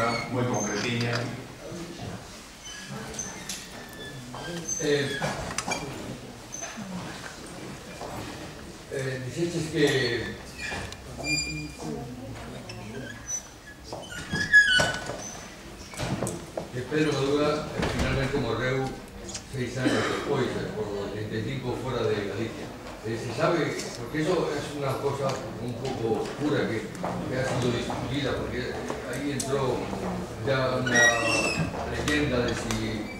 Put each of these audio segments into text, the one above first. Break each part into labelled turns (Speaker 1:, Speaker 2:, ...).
Speaker 1: pregunta moi concretiña.
Speaker 2: Eh, eh, dixeches que que Pedro Madura finalmente morreu seis anos depois, por 85 fora de Galicia. Eh, se sabe, porque eso es una cosa un poco oscura que, que ha sido discutida, porque ahí entró ya una leyenda de si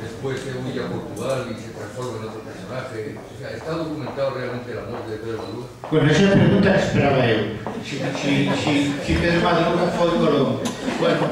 Speaker 2: después se huye a Portugal y se transforma en otro personaje. O sea, ¿está documentado realmente la muerte de Pedro Madruga?
Speaker 3: Bueno, esa pregunta esperaba eu. Si, si, si, si Pedro Madruga foi Colón. Bueno,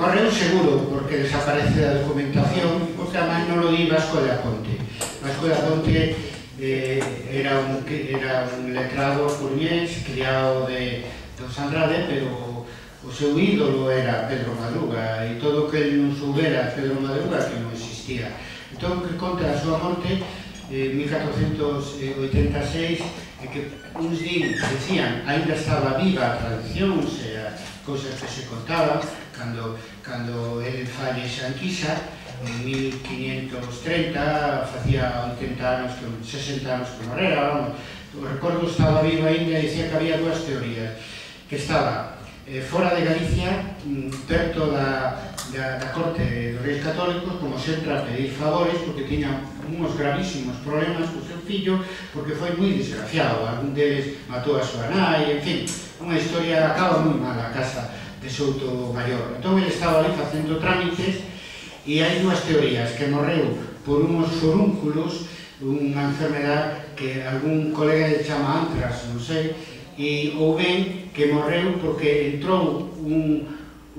Speaker 3: morreu seguro porque desaparece da documentación porque además non lo di Vasco de Aponte. Vasco de Aponte eh, era, un, era un letrado coruñés criado de dos Andrade, pero o seu ídolo era Pedro Madruga e todo o que ele non soubera Pedro Madruga que non existía. Entón, que conta a súa morte eh, en eh, 1486 e que uns din, decían, ainda estaba viva a tradición, se as cousas que se contaban, cando, cando ele falle Xanquisa, en 1530 facía 80 anos que 60 anos que morrera o recordo estaba vivo ainda e dicía que había dúas teorías que estaba eh, fora de Galicia mm, perto da, da, da corte dos reis católicos como sempre a pedir favores porque tiña unhos gravísimos problemas co seu fillo porque foi moi desgraciado algún deles matou a súa nai en fin, unha historia acaba moi mala a casa de Souto Maior entón ele estaba ali facendo trámites E hai dúas teorías, que morreu por unos forúnculos, unha enfermedad que algún colega lle chama antras, non sei, e ou ben que morreu porque entrou un,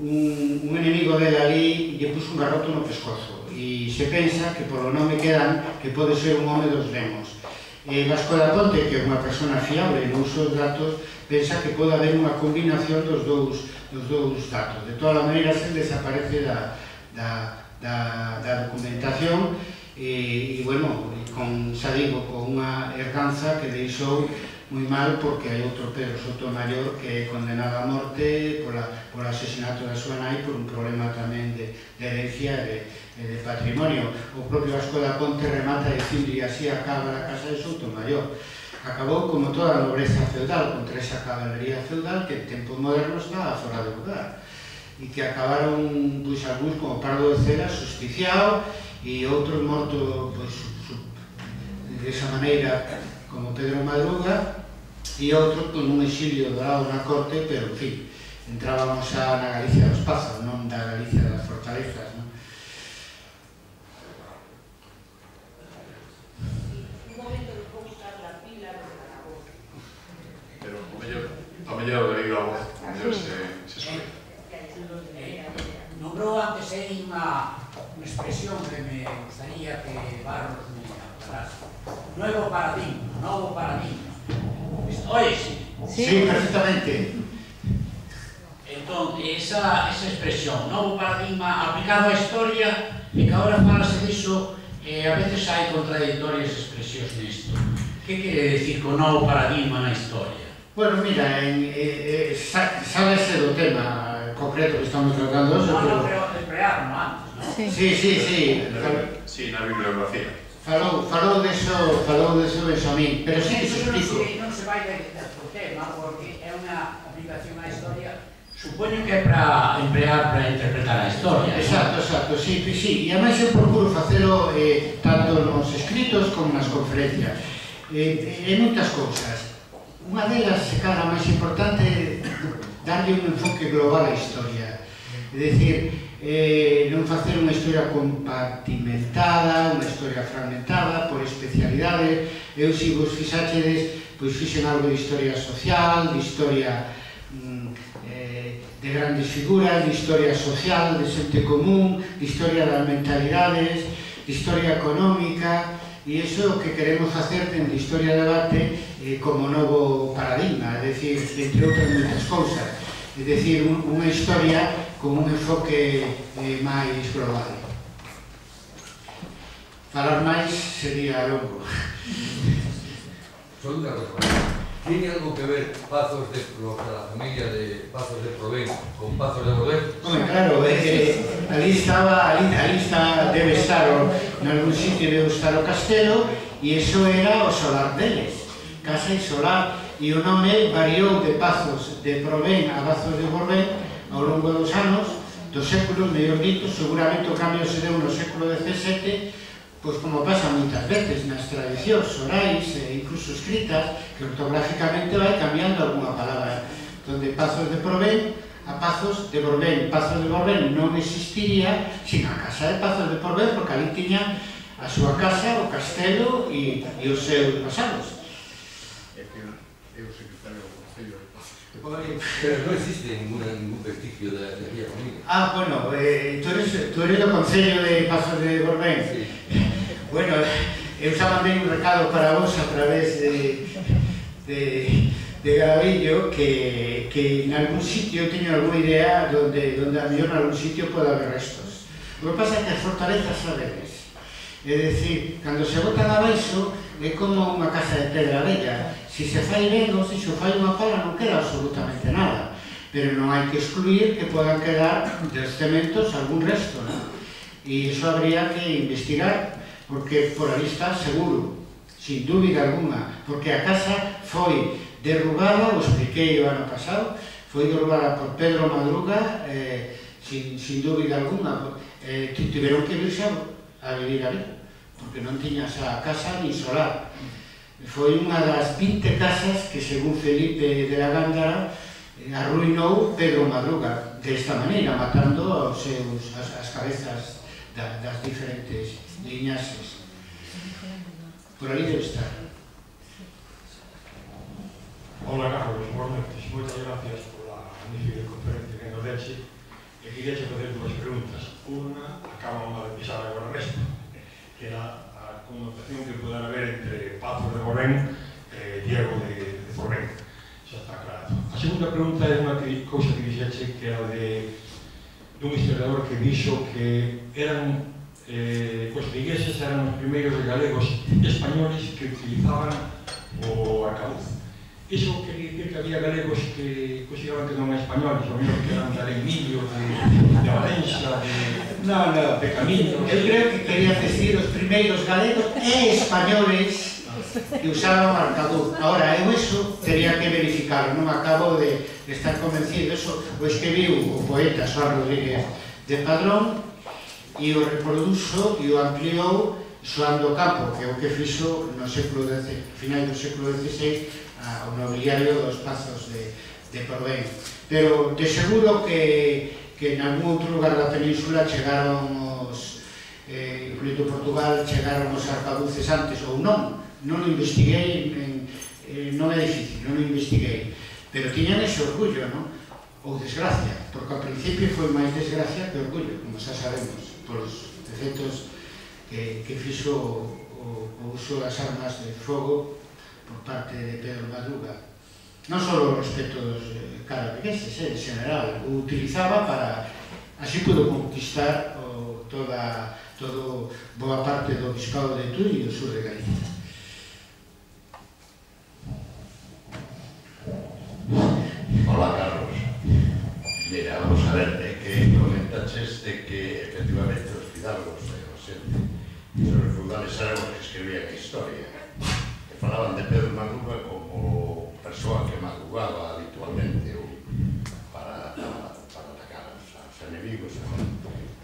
Speaker 3: un, un enemigo dela ali e lle puso un garroto no pescozo e se pensa que polo nome que dan que pode ser un home dos lemos. E Vasco da Ponte, que é unha persona fiable no uso dos datos, pensa que pode haber unha combinación dos dous, dos dous datos. De toda a maneira, se desaparece da, da, da, da documentación eh, e, e bueno, eh, con, xa digo, con unha herdanza que deixou moi mal porque hai outro Pedro Soto Mayor que é condenado a morte pola, pola asesinato da súa nai por un problema tamén de, de herencia e de, de patrimonio. O propio Vasco da Ponte remata dicindo e así acaba a casa de Soto Mayor acabou como toda a nobreza feudal, contra esa caballería feudal que en tempos modernos está fora de lugar e que acabaron pois, algúns como Pardo de Cera susticiado, e outros morto pois, su, de esa maneira como Pedro Madruga e outro con un exilio dorado na corte pero en fin, entrábamos a, na Galicia dos Pazos non da Galicia das Fortalezas.
Speaker 4: Sí,
Speaker 3: sí perfectamente.
Speaker 4: Entón, esa, esa expresión, novo paradigma aplicado á historia, e que agora falase diso, eh, a veces hai contradictorias expresións nisto. Que quere decir con novo paradigma na historia?
Speaker 3: Bueno, mira, en, eh, eh, sabese do tema concreto que estamos tratando.
Speaker 4: No, pero... no, pero emplearon antes, ¿no?
Speaker 3: Sí, sí, sí. sí,
Speaker 1: sí na bibliografía.
Speaker 3: Falou, falou deso, falou deso Benxamín, pero sí que se explico.
Speaker 4: Non se vai ver o tema, porque é unha aplicación á historia Supoño que é para emplear para interpretar a historia.
Speaker 3: Exacto, ¿no? exacto, sí, sí. E además eu procuro facelo eh, tanto nos escritos como nas conferencias. Eh, eh en moitas cousas. Unha delas, cara, máis importante, darlle un enfoque global á historia. É dicir, eh, non facer unha historia compartimentada, unha historia fragmentada por especialidades. Eu, se vos fixaxedes, pois fixen algo de historia social, de historia mm, eh, de grandes figuras, de historia social, de xente común, de historia das mentalidades, de historia económica, e iso é o que queremos facer dentro de historia de debate eh, como novo paradigma, é dicir, entre outras moitas cousas. É dicir, un, unha historia con un enfoque eh, máis global. Falar máis sería longo.
Speaker 2: Son da Tiene algo que ver Pazos de la familia de Pazos de Provén con Pazos de Rodén?
Speaker 3: Bueno, claro, eh, ali estaba, ali, ali está, debe estar o, nalgún sitio debe estar o castelo e eso era o solar deles, casa e solar, e o nome variou de Pazos de Provén a Pazos de Borbén ao longo dos anos, dos séculos, mellor dito, seguramente o cambio se deu no século XVII, pois como pasa moitas veces nas tradicións orais e incluso escritas, que ortográficamente vai cambiando alguna palabra. Donde Pazos de Provén a Pazos de Borbén. Pazos de Borbén non existiría sin a casa de Pazos de Borbén, porque ali tiña a súa casa, o castelo e, e os seus pasados.
Speaker 1: poi...
Speaker 2: Però non existe ninguna, ningún vestigio de la vía
Speaker 3: Ah, bueno, eh, tú, eres, tú eres do Concello de Pasos de Borbén.
Speaker 2: Sí.
Speaker 3: Bueno, eh, eu xa mandei un recado para vos a través de, de, de Gavillo que, que en algún sitio, teño alguna idea donde, donde a mellor en algún sitio pode haber restos. O que pasa é que as fortalezas sabedes. É dicir, cando se botan abaixo, é como unha casa de pedra bella. Se se fai ben ou se se fai unha cola non queda absolutamente nada. Pero non hai que excluir que podan quedar dos cementos algún resto. Non? E iso habría que investigar, porque por ali está seguro, sin dúbida alguna, porque a casa foi derrubada, o expliquei o ano pasado, foi derrubada por Pedro Madruga, eh, sin, sin dúbida alguna, eh, tiveron que irse a, a vivir ali porque non tiña xa casa ni solar. Foi unha das 20 casas que, según Felipe de la Gándara, eh, arruinou Pedro Madruga desta maneira, matando aos seus, as, as cabezas da, das diferentes liñaxes. Por ali debe estar.
Speaker 5: Hola, Carlos, boas noites. Moitas gracias pola magnífica conferencia que nos dexe. E queria xa facer dúas preguntas. Unha, acabamos de pisar agora o resto que era a connotación que poder haber entre Pazo de Borén e eh, Diego de, de Borén. Xa está claro. A segunda pregunta é unha que, cousa que dixaxe que era de dun historiador que dixo que eran eh, os vigueses eran os primeiros galegos españoles que utilizaban o arcabuz. Iso que, dicir que había galegos que consideraban que non eran españoles, o menos que eran de Alemillo, de, de Valencia, de...
Speaker 3: Non, non,
Speaker 5: de Camillo.
Speaker 3: Eu creo que quería decir os primeiros galegos e españoles que usaban o marcador. Ahora, eu eso teria que verificar, non acabo de, de estar convencido. Eso pois o escribiu o poeta Xoan Rodríguez de Padrón e o reproduxo e o ampliou Xoan do Campo, que é o que fixo no século XVI, final do século XVI, ao nobiliario dos pazos de, de Provén. Pero de seguro que, que en algún outro lugar da península chegaron os, eh, incluído Portugal, chegaron os arcabuces antes ou non. Non o investiguei, en, eh, non é difícil, non o investiguei. Pero tiñan ese orgullo, non? Ou desgracia, porque ao principio foi máis desgracia que orgullo, como xa sabemos, polos defectos que, que fixo o, o uso das armas de fogo por parte de Pedro Madruga non só respecto dos carabegueses, eh, en general o utilizaba para así pudo conquistar o, toda todo boa parte do Bispado de Tui e do sur de Galicia
Speaker 6: Hola Carlos. Mira, vamos a ver de que comentaches de que efectivamente os fidalgos e os xente os feudales eran os que escribían a historia falaban de Pedro Madruga como persoa que madrugaba habitualmente ou para, para, para atacar aos enemigos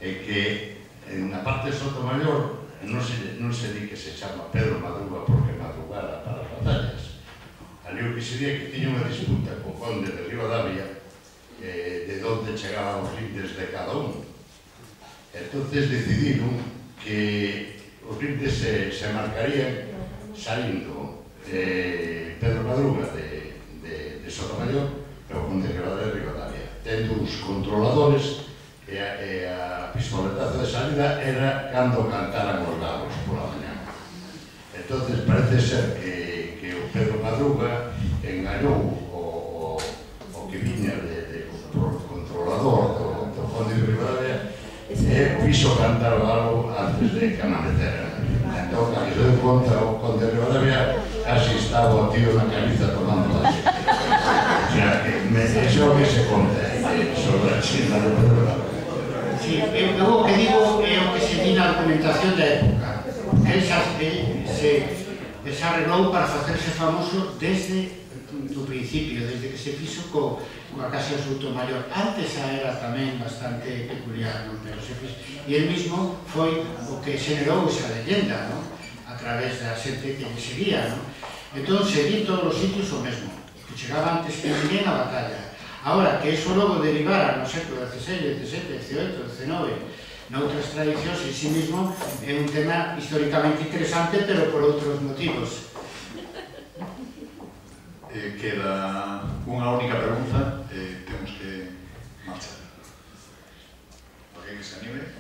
Speaker 6: e que na parte de Sotomayor non se, non se di que se chama Pedro Madruga porque madrugara para as batallas. Ali o que se día que tiña unha disputa co conde de Rivadavia eh, de donde chegaban os lindes de cada un. Entonces decidiron que os lindes se, se marcarían saindo eh, Pedro Madruga de, de, de Sotomayor e o Conde de Rivadavia. Tendo uns controladores e a, e a pistoletazo de salida era cando cantaran os galos pola mañá. entonces parece ser que, que o Pedro Madruga engañou o, o, o que viña de, de, o controlador do, do Conde de Rivadavia e fixo cantar o galo antes de que amanecera. Entón, a que se deu conta o Conde de Rivadavia estaba o tío na caliza tomando a xente. O que me, eso que se conta sobre a xenda do Pedro
Speaker 3: Sí, eu o que digo é o que se di na argumentación da época. El xa se, se desarreglou para facerse famoso desde do principio, desde que se fixo co, coa Casa Souto Maior. Antes a era tamén bastante peculiar, non? Pero se fixo. E el mismo foi o que xenerou esa leyenda, non? A través da xente que seguía, non? Entón, seguí todos os sitios o mesmo, que chegaba antes que ninguén a batalla. Ahora, que eso logo derivara no século XVI, XVII, eh, XVIII, XIX, noutras eh, tradicións en sí mismo, é un tema históricamente interesante, pero por outros motivos.
Speaker 1: Eh, queda unha única pregunta, eh, temos que marchar. Alguén que se anime?